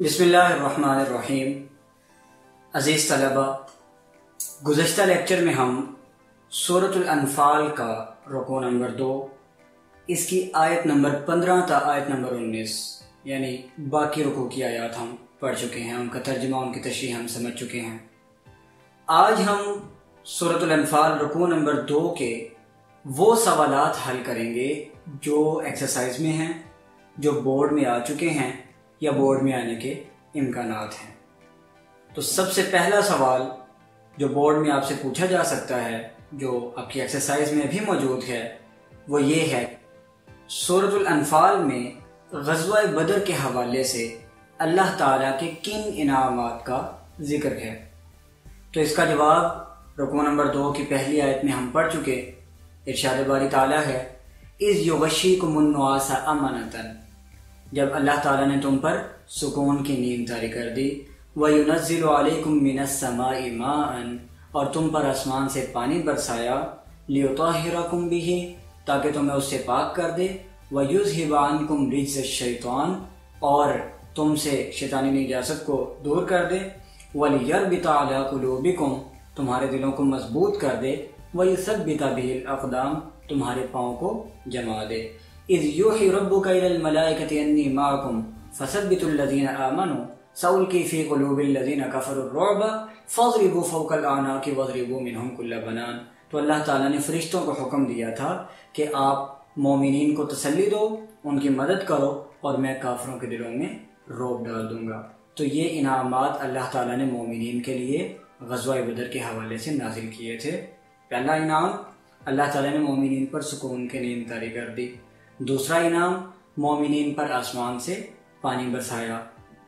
बसमीम अज़ीज़ तलबा गुज्त लेक्चर में हम सूरतुल का रुको नंबर दो, इसकी आयत नंबर पंद्रह था आयत नंबर उन्नीस, यानी बाकी रुको की आयत हम पढ़ चुके हैं, उनका तर्जमा, उनकी तशरी हम समझ चुके हैं। आज हम सूरतुल रुको नंबर दो के वो सवालात हल करेंगे जो एक्सरसाइज में हैं, जो बोर्ड में आ चुके हैं। या बोर्ड में आने के इम्कान हैं। तो सबसे पहला सवाल जो बोर्ड में आपसे पूछा जा सकता है, जो आपकी एक्सरसाइज में भी मौजूद है, वो ये है, सूरतुल अनफाल में गजवा बदर के हवाले से अल्लाह ताला के किन इनामात का ज़िक्र है? तो इसका जवाब रुको नंबर दो की पहली आयत में हम पढ़ चुके, इरशाद बारी ताला है इस योगशी को मुन्नवासा अमनतन। जब अल्लाह ताला ने तुम पर सुकून की नींद जारी कर दी, वह यूनज़िलकुम मिनसमाई माअन, और तुम पर आसमान से पानी बरसाया, लियोताहिरकुम बिही, ताकि तुम्हें उससे पाक कर दे। व युजहिबान कुम रिज शैतान, और तुमसे शैतानी निजात को दूर कर दे। वलियर बिताकुलूबिकुम तुम्हारे दिलों को मज़बूत कर दे। वही सब बिता बिल अकदाम, तुम्हारे पाँव को जमा दे। इज़ यूही रब्बुका इलल मलाइकति अन्नी माकुम फसब्बितुल्लज़ीना आमनु सउल की फ़ी क़ुलूबिल्लज़ीना कफ़रुर्रुअब फज़रिबू फ़ौकल आनाकि वज़रिबू मिनहुम कुल्ल बनान तो अल्लाह ताला ने फरिश्तों को हुक्म दिया था कि आप मोमिनीन को तसल्ली दो उनकी मदद करो और मैं काफरों के दिलों में रोब डाल दूँगा तो ये इनामात अल्लाह ताला ने मोमिनीन के लिए गजवा बदर के हवाले से नाजिल किए थे पहला इनाम अल्लाह ताला ने मोमिनीन पर सुकून के नींद तारी कर दी दूसरा इनाम मोमिन पर आसमान से पानी बरसाया।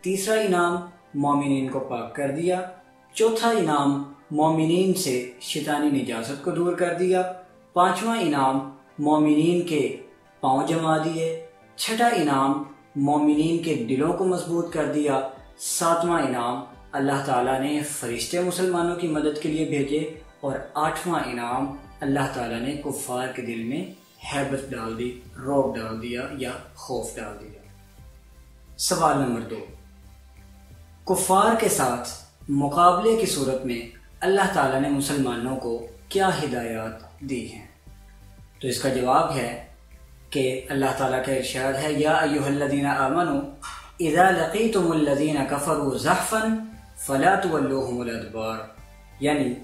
तीसरा इनाम मोमिन को पाक कर दिया। चौथा इनाम मोमिन से शैतानी निजात को दूर कर दिया। पांचवा इनाम मोमिन के पाँव जमा दिए। छठा इनाम मोमिन के दिलों को मज़बूत कर दिया। सातवां इनाम अल्लाह ताला ने फरिश्ते मुसलमानों की मदद के लिए भेजे। और आठवां इनाम अल्लाह ताला ने कुफार के दिल में हैबत डाल दी रोब डाल दिया या खौफ डाल दिया। सवाल नंबर दो। कुफार के साथ मुकाबले की सूरत में अल्लाह ताला ने मुसलमानों को क्या हिदायत दी हैं? तो इसका जवाब है कि अल्लाह ताला का इरशाद है, या अयुहल्लदीना आमनु, इज़ा लकीतुमुल्लदीना कफरू ज़हफन, फला तुवल्लुहुमुल यानी,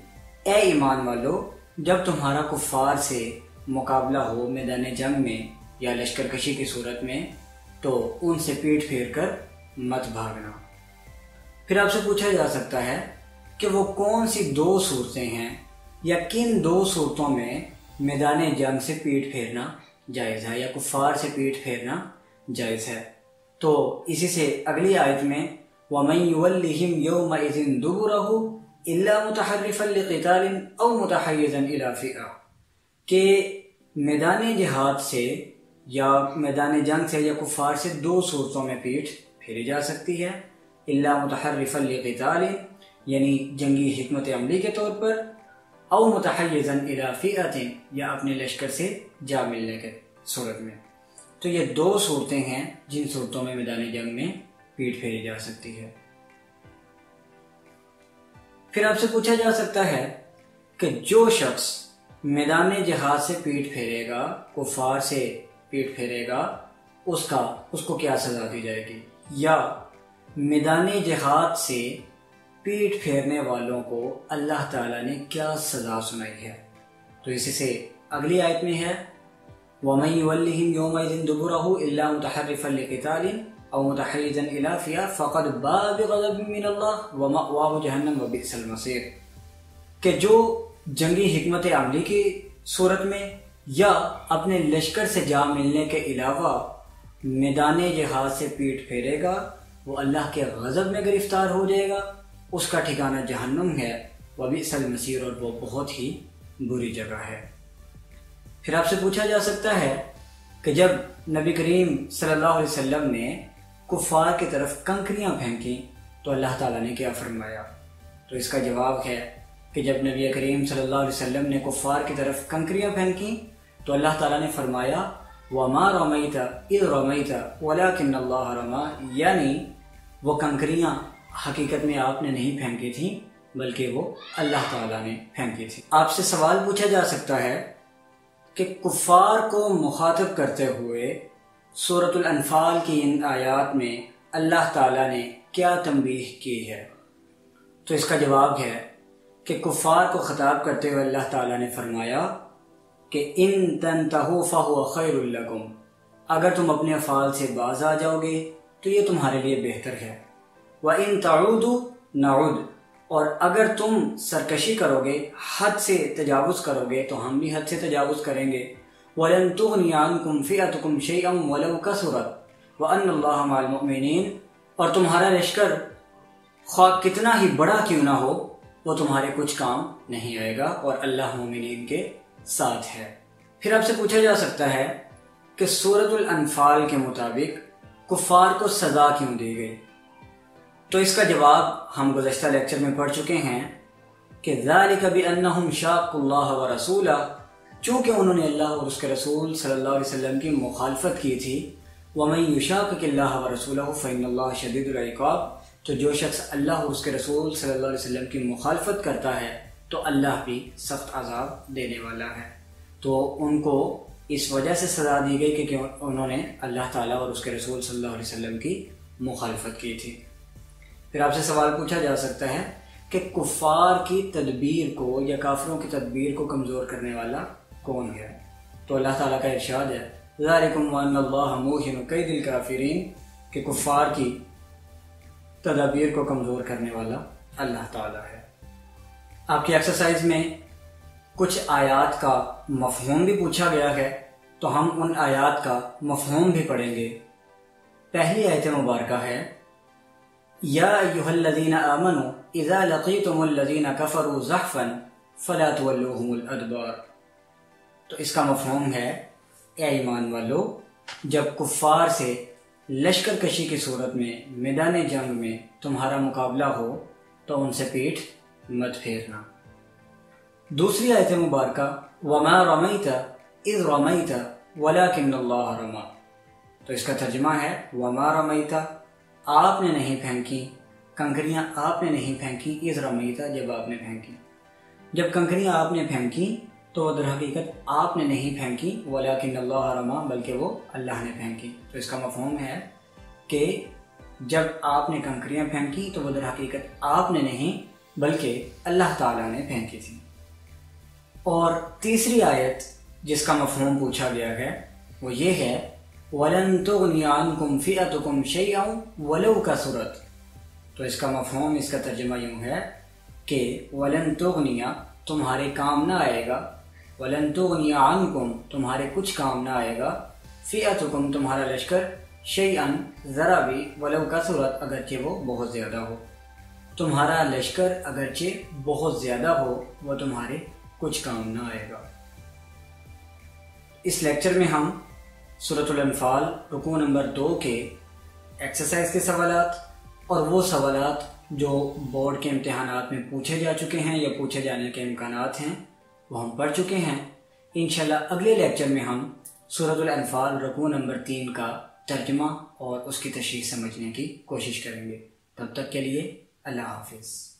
ए ईमान वालो, जब तुम्हारा कुफार से मुकाबला हो मैदान जंग में या लश्कर कशी की सूरत में तो उनसे पीठ फेर कर मत भागना। फिर आपसे पूछा जा सकता है कि वो कौन सी दो सूरतें हैं या किन दो सूरतों में मैदान जंग से पीठ फेरना जायज़ है या कुफार से पीठ फेरना जायज़ है। तो इसी से अगली आयत में वमयुल्लिहिम यौमइज़िन दुबुरहु इल्ला मुतहर्रिफन लिक़ितालिन औ मुतहय्यिज़न इला फ़िआ कि मैदान जहाद से या मैदान जंग से या कुफार से दो सूरतों में पीठ फेरी जा सकती है। अल्ला मतहरफ़ल यानी जंगी हमत अमली के तौर पर अव मतहज़न इलाफ़ियातिन या अपने लश्कर से जा मिलने के सूरत में। तो ये दो सूरतें हैं जिन सूरतों में मैदान जंग में पीठ फेरी जा सकती है। फिर आपसे पूछा जा सकता है कि जो शख्स मैदान जहाज़ से पीठ फेरेगा, कुफार से पीठ फेरेगा, उसका, उसको क्या सजा दी जाएगी? या मैदान जहाद से पीठ फेरने वालों को अल्लाह ताला ने क्या सजा सुनाई है? तो इसी से अगली आयत में है वमई व जहन्नम व बि'सल के जो जंगी हमत अमली की सूरत में, या अपने लश्कर से जा मिलने के अलावा मैदान जहाज़ से पीठ फेरेगा, वो अल्लाह के गज़ब में गिरफ़्तार हो जाएगा। उसका ठिकाना जहन्नुम है, वह भी सल मसीर और वो बहुत ही बुरी जगह है। फिर आपसे पूछा जा सकता है कि जब नबी करीम सल्लल्लाहु अलैहि वसल्लम ने कुफार की तरफ़ कंकरियाँ फेंकी तो अल्लाह ताला ने क्या फरमाया? तो इसका जवाब है कि जब नबी करीम सल्लल्लाहु अलैहि वसल्लम ने कुफ़ार की तरफ़ कंकरियाँ फेंकी तो अल्लाह ताला ने फरमाया, वमा रमईता इद रमईता वलाकिन अल्लाह रमा. यानी, वो कंकरियाँ हकीकत में आपने नहीं फेंकी थी, बल्कि वो अल्लाह ताला ने फेंकी थी। आपसे सवाल पूछा जा सकता है कि कुफार को मुखातब करते हुए सूरतुल अनफाल की इन आयात में अल्लाह ताला ने क्या तंबीह की है? तो इसका जवाब है कि कुफार को ख़ताब करते हुए अल्लाह ताला ने फरमाया कि इन तन तहूफ़ा खैरुल्लकुम अगर तुम अपने अफ़ाल से बाज आ जाओगे तो ये तुम्हारे लिए बेहतर है। व इन तउदु नउद और अगर तुम सरकशी करोगे, हद से तजावुज करोगे तो हम भी हद से तजावुज करेंगे। वलन तुगनियानकुम फ़ियतकुम शैअम वलौ कसरत। व अन्नल्लाह और तुम्हारा लश्कर ख्वा कितना ही बड़ा क्यों ना हो वो तुम्हारे कुछ काम नहीं आएगा और अल्लाह मोमिन के साथ है। फिर आपसे पूछा जा सकता है कि सूरतुल अनफाल के मुताबिक कुफार को सजा क्यों दी गई? तो इसका जवाब हम गुजशत लेक्चर में पढ़ चुके हैं कि कभी शाकुल्लाह व रसूला, चूँकि उन्होंने अल्लाह और उसके रसूल सल्लल्लाहु अलैहि वसल्लम की मुखालफत की थी वमई युशाक व रसूल फ़ैन शदीद तो जो शख्स अल्लाह और उसके रसूल सल्लल्लाहु अलैहि वसल्लम की मुखालफत करता है तो अल्लाह भी सख्त अजाब देने वाला है। तो उनको इस वजह से सजा दी गई कि उन्होंने अल्लाह ताला और उसके रसूल सल्लल्लाहु अलैहि वसल्लम की मुखालफत की थी। फिर आपसे सवाल पूछा जा सकता है कि कुफार की तदबीर को या काफरों की तदबीर को कमज़ोर करने वाला कौन है? तो अल्लाह ताला का इरशाद है कई दिल काफिरीन के कुफार की तदाबीर को कमज़ोर करने वाला अल्लाह ताला है। आपकी एक्सरसाइज में कुछ आयात का मफहूम भी पूछा गया है तो हम उन आयात का मफहूम भी पढ़ेंगे। पहली आयत मुबारक है, या युहल्लदीन आमनु इज़ा लकीतुमुल्लदीन कफरू ज़हफन फला अदबार। तो इसका मफहूम है, ए ईमान वालो, जब कुफ़ार से लश्कर कशी की सूरत में, मैदान जंग में तुम्हारा मुकाबला हो तो उनसे पीठ मत फेरना। दूसरी आयत मुबारक, वमा रमईता इज़ रमईता वला रमा। तो इसका तर्जमा है, वमा रमईता आपने नहीं फेंकी, कंकरियाँ आपने नहीं फेंकी, इज़ रमईता जब आपने फेंकी। जब कंकरियाँ आपने फेंकी तो दर हकीकत आपने नहीं फेंकी वला कि बल्कि वो अल्लाह ने फेंकी। तो इसका मफहम है कि जब आपने कंकरियाँ फेंकी तो वो दर हकीकत आपने नहीं, बल्कि अल्लाह ताला ने फेंकी थी। और तीसरी आयत, जिसका मफहम पूछा गया है, वो ये है, वलन तुम फ़ियतुकुम शैअन वलव का सूरत तो इसका मफहम, इसका तर्जमा यूँ है कि वलन तुगनिया, तुम्हारे काम ना आएगा वलन तुम तुम्हारे कुछ काम ना आएगा। फ़ियतुकुम, तुम्हारा लश्कर शे अन ज़रा भी, वलव का सूरत अगरचे वो बहुत ज़्यादा हो। तुम्हारा लश्कर अगरचे बहुत ज़्यादा हो, वो तुम्हारे कुछ काम ना आएगा। इस लेक्चर में हम सूरतुलनफाल रुकू नंबर दो के एक्सरसाइज के सवाल और वो सवाल जो बोर्ड के इम्तहान में पूछे जा चुके हैं या पूछे जाने के इम्कान हैं वो हम पढ़ चुके हैं। इनशाला अगले लेक्चर में हम सूरत अनफाल रकू नंबर तीन का तर्जमा और उसकी तशरी समझने की कोशिश करेंगे। तब तक के लिए अल्लाह हाफिज़।